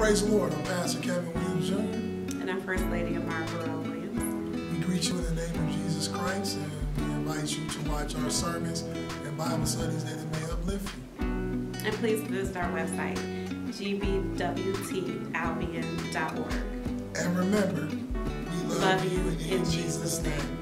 Praise the Lord. I'm Pastor Kevin Williams Jr. And I'm First Lady Amara Burrell Williams. We greet you in the name of Jesus Christ and we invite you to watch our sermons and Bible studies that it may uplift you. And please visit our website, gbwtalbion.org. And remember, we love, Love you in, in Jesus' Jesus' name.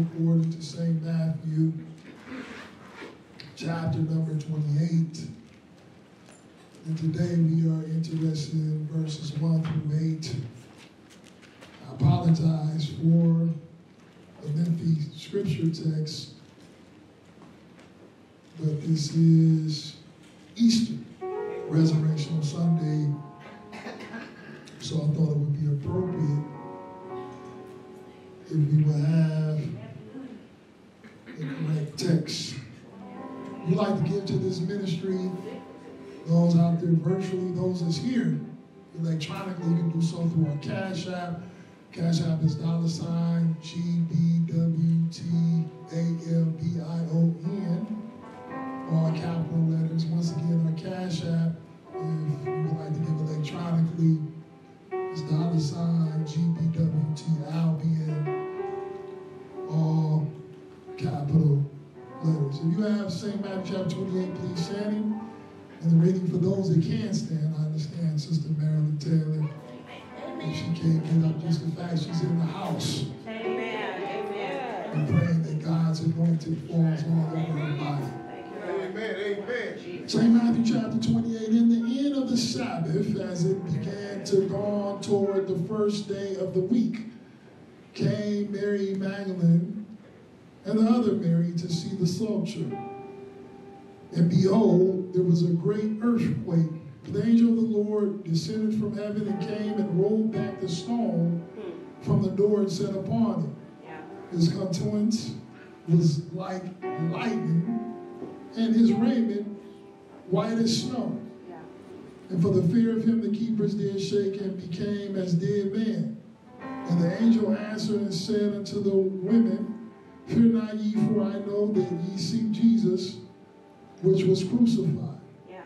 According to St. Matthew, chapter number 28. And today we are interested in verses 1 through 8. I apologize for the lengthy scripture text, but this is Easter, Resurrection Sunday. So I thought it would be appropriate if we would have correct text. We like to give to this ministry, those out there virtually, those that's here electronically, you can do so through our Cash App. Cash App is dollar sign G-B-W-T-A-L-B-I-O-N. All capital letters. Once again, our Cash App, if you would like to give electronically, it's dollar sign G-B-W-T-L-B-N. All capital letters. If you have St. Matthew chapter 28, please stand. And the reading for those that can't stand, I understand Sister Marilyn Taylor. If she can't get up, just the fact she's in the house. Amen. Amen. And praying that God's anointing falls all over her body. Amen, amen. St. Matthew chapter 28, in the end of the Sabbath, as it began to dawn toward the first day of the week, came Mary Magdalene and the other Mary to see the sepulchre. And behold, there was a great earthquake. The angel of the Lord descended from heaven and came and rolled back the stone from the door and sat upon it. Yeah. His countenance was like lightning, and his raiment white as snow. Yeah. And for the fear of him, the keepers did shake and became as dead men. And the angel answered and said unto the women, Fear not ye, for I know that ye seek Jesus, which was crucified. Yeah.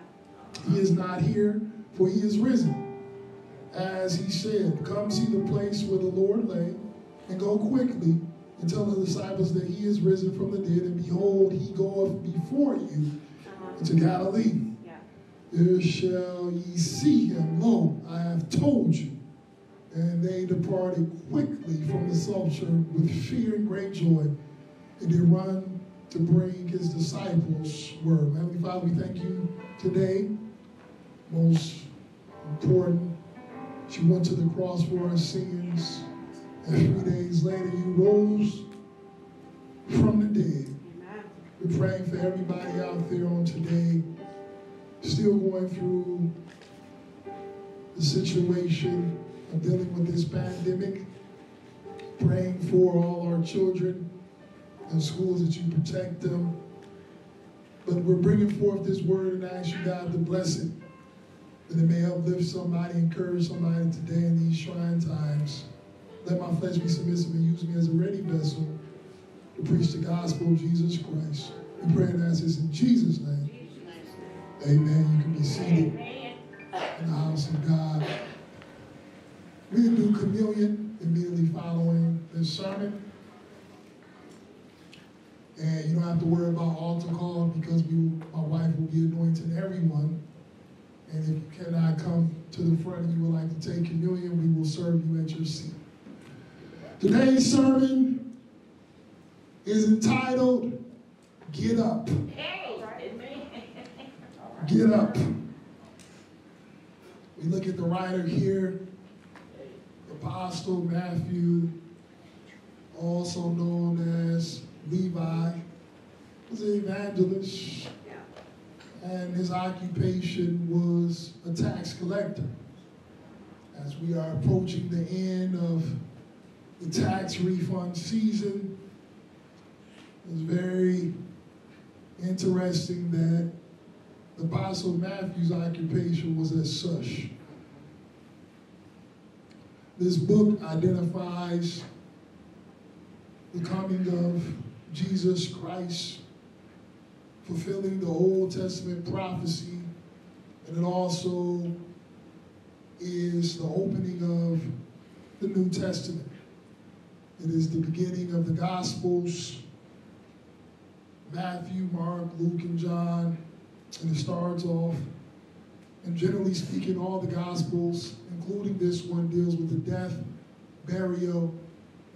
He is not here, for he is risen. As he said, Come see the place where the Lord lay, and go quickly and tell the disciples that he is risen from the dead, and behold, he goeth before you Uh-huh. into Galilee. Yeah. There shall ye see him. Lo, I have told you. And they departed quickly from the sepulchre with fear and great joy, and they run to bring his disciples word. Heavenly Father, we thank you today. Most important, she went to the cross for our sins, and three days later you rose from the dead. Amen. We're praying for everybody out there on today, still going through the situation of dealing with this pandemic. Praying for all our children in schools that you protect them. But we're bringing forth this word and I ask you, God, to bless it, that it may uplift somebody, encourage somebody today in these trying times. Let my flesh be submissive and use me as a ready vessel to preach the gospel of Jesus Christ. We pray and ask this in Jesus' name. Amen. You can be seated in the house of God. We do communion immediately following this sermon. And you don't have to worry about altar call because we, my wife will be anointing everyone. And if you cannot come to the front and you would like to take communion, we will serve you at your seat. Today's sermon is entitled Get Up. Get Up. We look at the writer here, Apostle Matthew, also known evangelist, and his occupation was a tax collector. As we are approaching the end of the tax refund season, it's very interesting that the Apostle Matthew's occupation was as such. This book identifies the coming of Jesus Christ, fulfilling the Old Testament prophecy, and it also is the opening of the New Testament. It is the beginning of the Gospels Matthew, Mark, Luke, and John. And it starts off, and generally speaking, all the Gospels, including this one, deals with the death burial,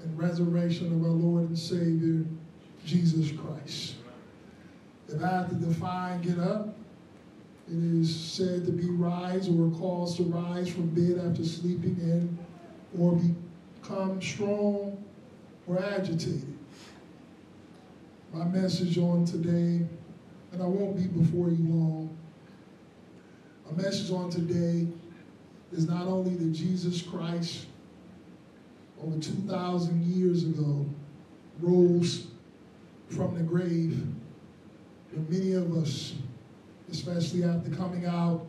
and resurrection of our Lord and Savior, Jesus Christ. If I to define get up, it is said to be rise or cause to rise from bed after sleeping in or become strong or agitated. My message on today, and I won't be before you long, my message on today is not only that Jesus Christ, over 2,000 years ago, rose from the grave, many of us especially after coming out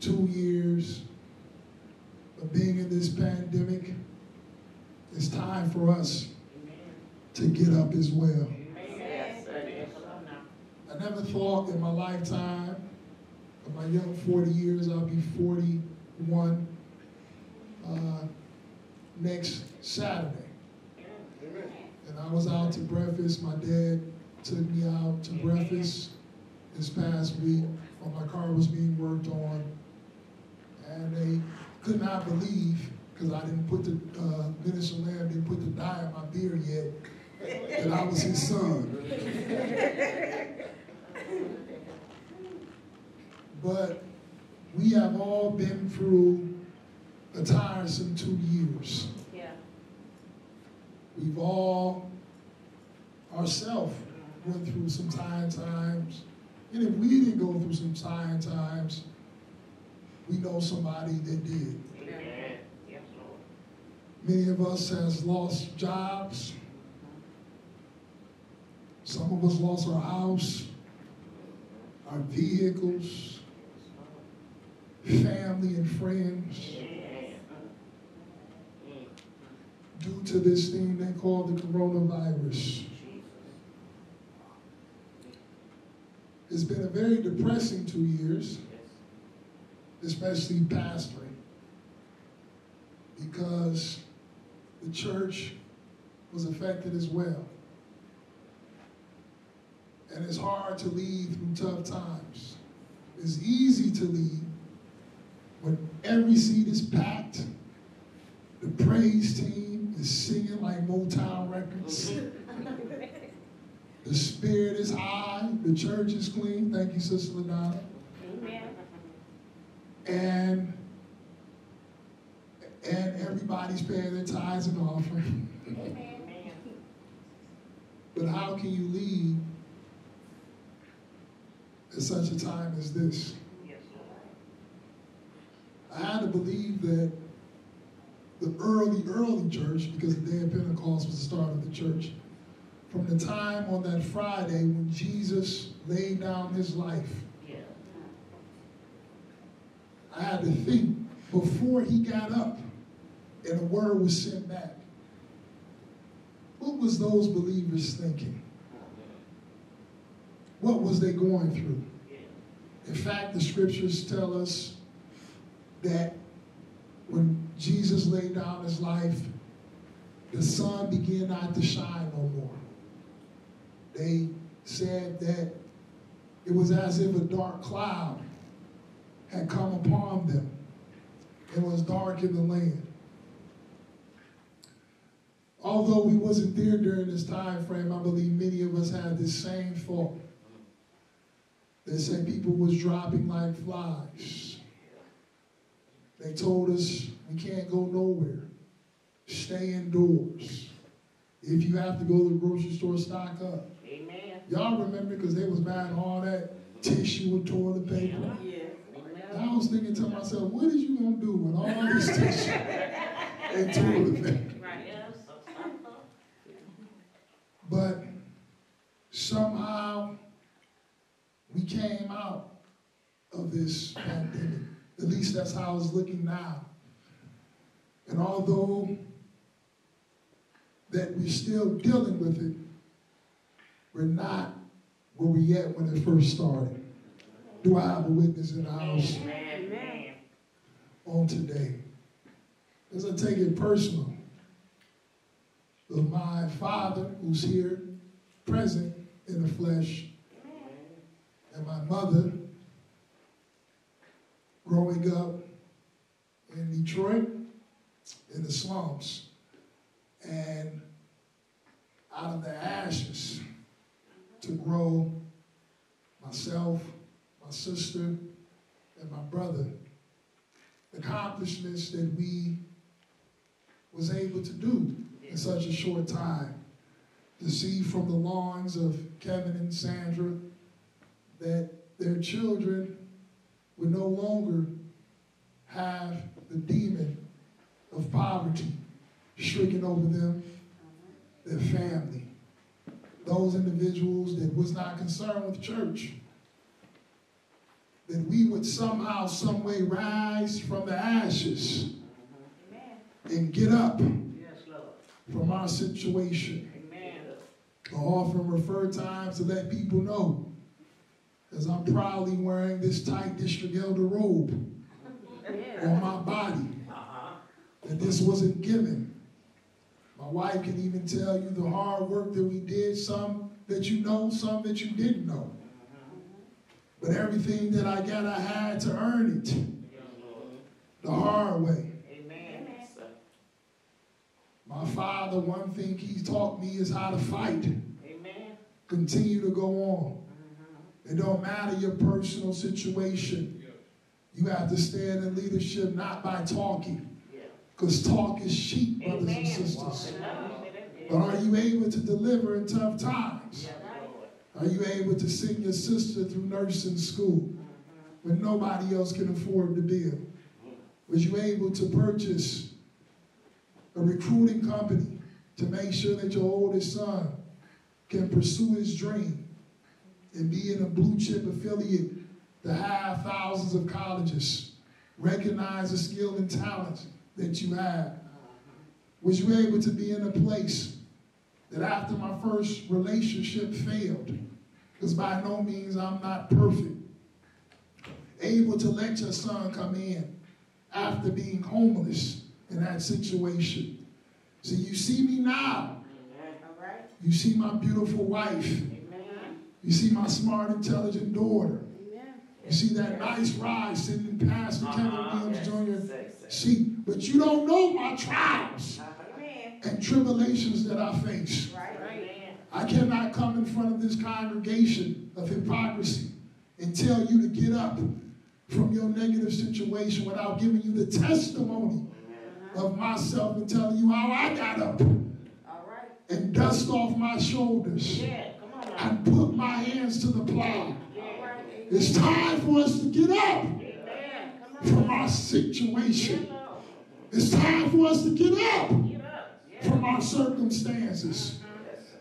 two years of being in this pandemic. It's time for us to get up as well. I never thought in my lifetime, of my young 40 years, I'll be 41 uh, next Saturday. And I was out to breakfast. My dad took me out to breakfast this past week while my car was being worked on. And they could not believe, because I didn't put the, uh, Minister Lamb didn't put the dye in my beard yet, that I was his son. but we have all been through a tiresome two years. Yeah. We've all ourselves went through some tired times. And if we didn't go through some trying times, we know somebody that did. Many of us has lost jobs. Some of us lost our house, our vehicles, family and friends. Due to this thing they call the coronavirus. It's been a very depressing two years, especially pastoring, because the church was affected as well. And it's hard to lead through tough times. It's easy to lead when every seat is packed, the praise team is singing like Motown records. The spirit is high. The church is clean. Thank you, Sister LaDonna. Amen. And and everybody's paying their tithes and offering. Amen. But how can you lead at such a time as this? I had to believe that the early, early church, because the day of Pentecost was the start of the church, from the time on that Friday when Jesus laid down his life. I had to think before he got up and a word was sent back. What was those believers thinking? What was they going through? In fact, the scriptures tell us that when Jesus laid down his life, the sun began not to shine no more. They said that it was as if a dark cloud had come upon them. It was dark in the land. Although we wasn't there during this time frame, I believe many of us had this same thought. They said people was dropping like flies. They told us we can't go nowhere. Stay indoors. If you have to go to the grocery store, stock up. Amen. Y'all remember because they was buying all that tissue and toilet paper. Yeah. And I was thinking to myself, what is you gonna do with all this tissue and toilet paper? Right. Yes. But somehow we came out of this pandemic. At least that's how it's looking now. And although that we're still dealing with it, we're not where we at when it first started. Do I have a witness in the house on today? I take it personal, of my father who's here, present in the flesh, and my mother growing up in Detroit in the slums. And out of the ashes to grow myself, my sister, and my brother. Accomplishments that we was able to do in such a short time. To see from the lawns of Kevin and Sandra that their children would no longer have the demon of poverty stricken over them, their family. Those individuals that was not concerned with church. That we would somehow, some way rise from the ashes and get up Yes, from our situation. Amen. I often refer times to let people know, as I'm proudly wearing this tight district elder robe on my body, Uh-huh. that this wasn't given. My wife can even tell you the hard work that we did, some that you know, some that you didn't know. But everything that I got, I had to earn it the hard way. My father, one thing he taught me is how to fight, Amen. continue to go on. It don't matter your personal situation. You have to stand in leadership not by talking. Because talk is cheap, brothers and sisters. Walk it out. Yeah. But are you able to deliver in tough times? Are you able to send your sister through nursing school when nobody else can afford the bill? Was you able to purchase a recruiting company to make sure that your oldest son can pursue his dream and be in a blue chip affiliate to have thousands of colleges, recognize the skill and talent that you have? Was you able to be in a place that after my first relationship failed, because by no means I'm not perfect, able to let your son come in after being homeless in that situation. See, you see me now. You see my beautiful wife. Amen. You see my smart, intelligent daughter. Amen. You see that nice ride sitting past Pastor Kevin. Williams Jr. Say. But you don't know my trials Amen. and tribulations that I face. Right. Amen. I cannot come in front of this congregation of hypocrisy and tell you to get up from your negative situation without giving you the testimony uh-huh. of myself and telling you how I got up All right. and dust off my shoulders Yeah. Come on now. and put my hands to the plow. Yeah. It's time for us to get up Amen. Come on. From our situation. It's time for us to get up from our circumstances.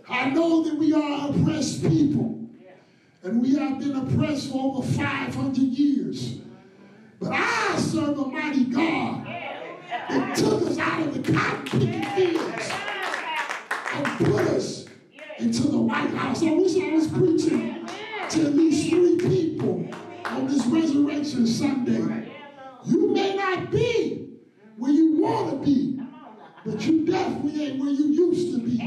I know that we are oppressed people. And we have been oppressed for over 500 years. But I serve a mighty God that took us out of the cotton picking fields and put us into the White House. I wish I was preaching to at least three people on this Resurrection Sunday. You may not be where you want to be, but you definitely ain't where you used to be.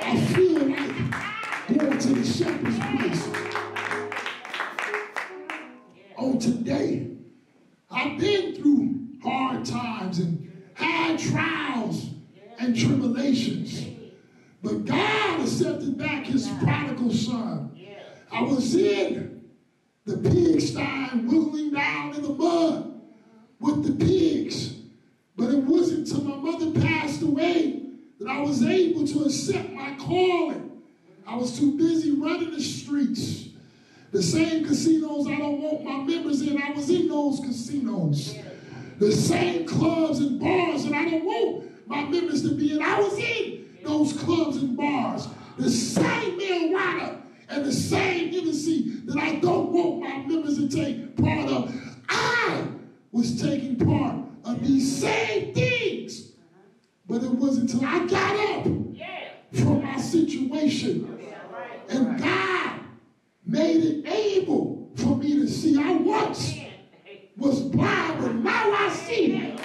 I feel like going to the shepherd's place on today. I've been through hard times and had trials and tribulations. But God accepted back his prodigal son. I was in the pigsty, wiggling down in the mud with the pigs. But it wasn't until my mother passed away that I was able to accept my calling. I was too busy running the streets. The same casinos I don't want my members in, I was in those casinos. The same clubs and bars that I don't want my members to be in, I was in those clubs and bars. The same marijuana and the same Hennessy that I don't want my members to take part of. I was taking part of these same things. But it wasn't until I got up from my situation and God made it able for me to see. I once was blind, but now I see.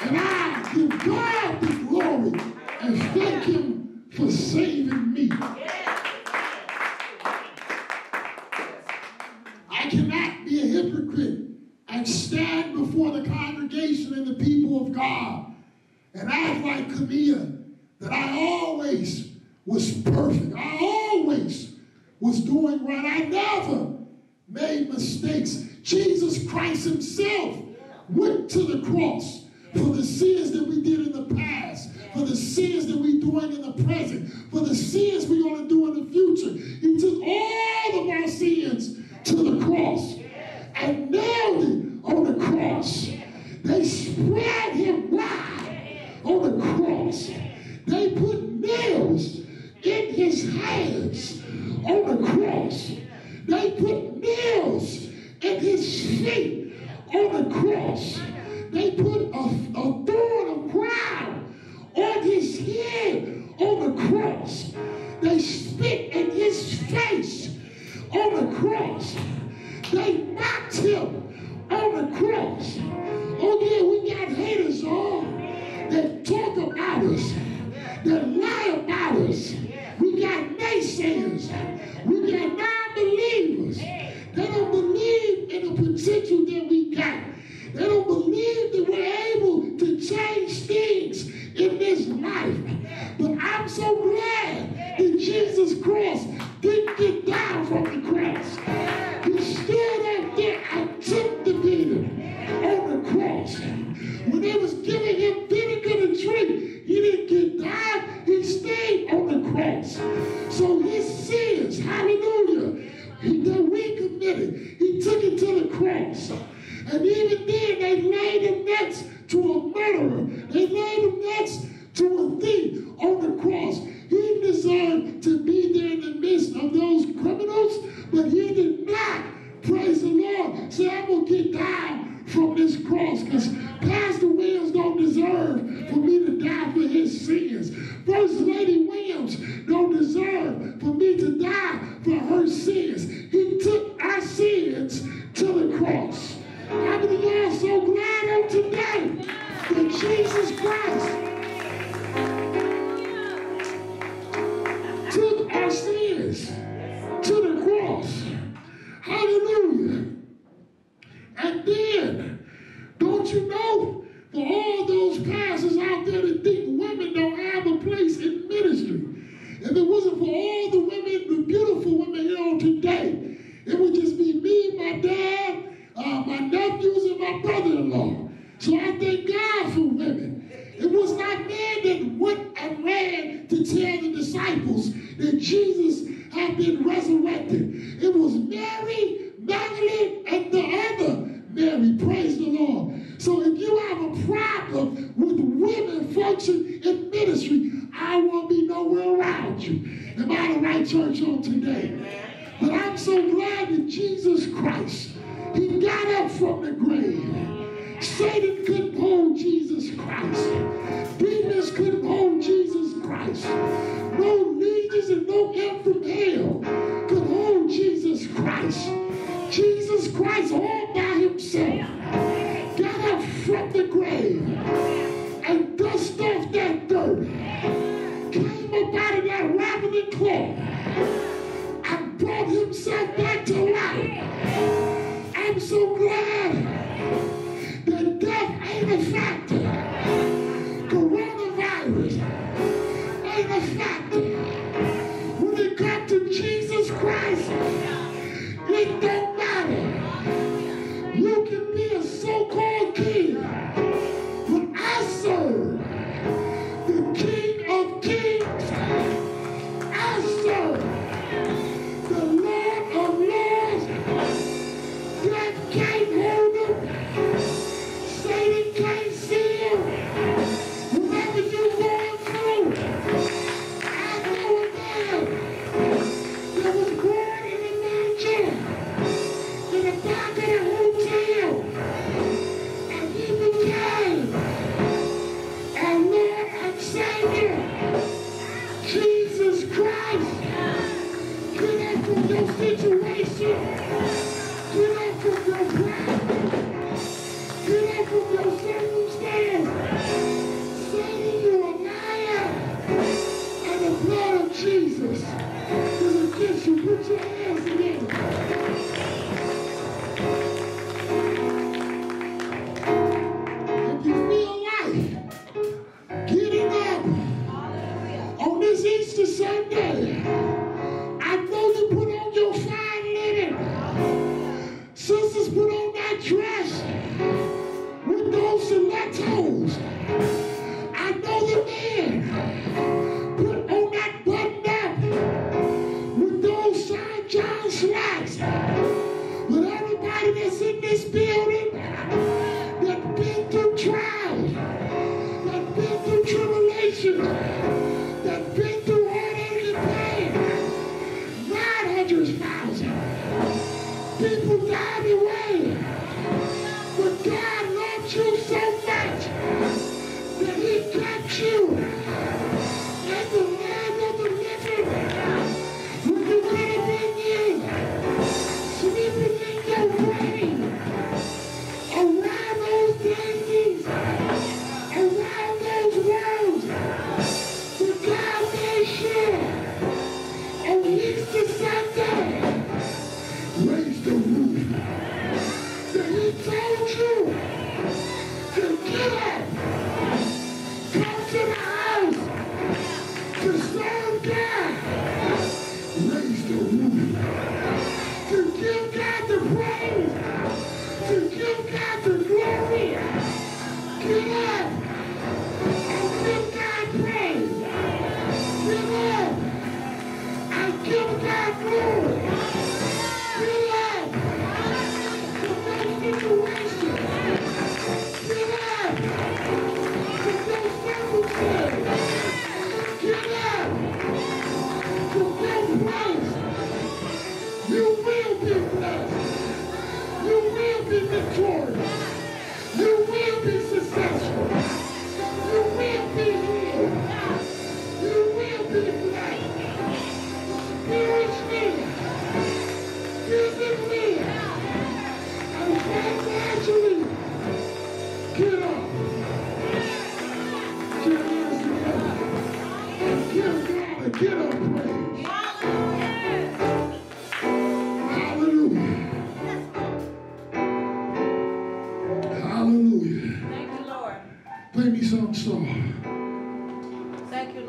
And I give God the glory and thank Him for saving me. I cannot be a hypocrite and stand before the congregation and the people of God and act like Camille that I always was perfect. I always was doing right. I never made mistakes. Jesus Christ himself went to the cross for the sins that we did in the past, for the sins that we're doing in the present, for the sins we're going to do in the future. He took all of our sins to the cross. And now they spread him wide on the cross. They put nails in his hands on the cross. They put nails in his feet on the cross. They put a, a thorn of crown on his head on the cross. They spit in his face on the cross. They mocked him on the cross. Oh yeah, we got haters oh. on that talk about us, that lie about us. We got naysayers. We got non-believers. They don't believe in the potential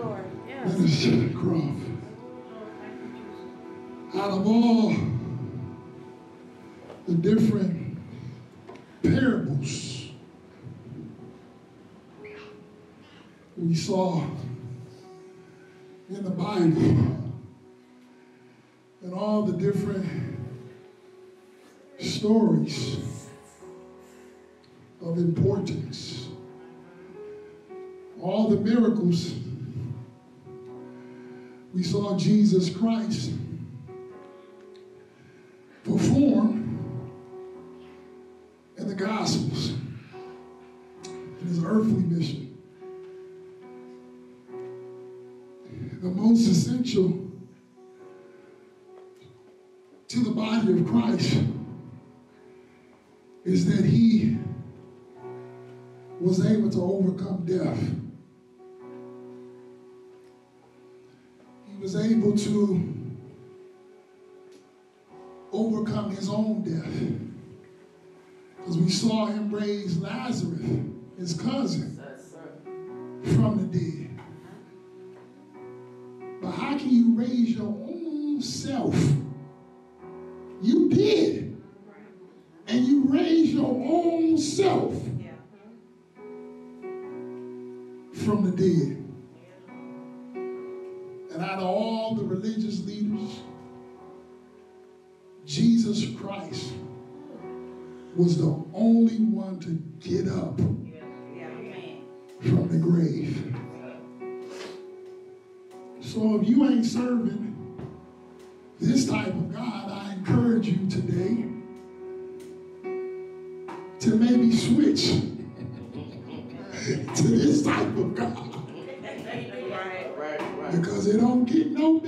Thank you, Lord. Yes. Minister Croft. Oh, Out of all the different parables we saw in the Bible and all the different stories of importance, all the miracles we saw Jesus Christ perform in the Gospels in his earthly mission. The most essential to the body of Christ is that he was able to overcome death. Was able to overcome his own death. Because we saw him raise Lazarus, his cousin, from the dead. But how can you raise your own self? You did. And you raised your own self from the dead. Jesus Christ was the only one to get up from the grave. So if you ain't serving this type of God, I encourage you today to maybe switch to this type of God because it don't get no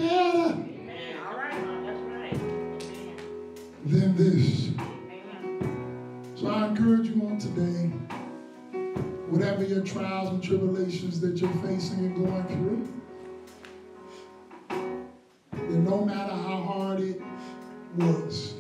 whatever your trials and tribulations that you're facing and going through, that no matter how hard it was,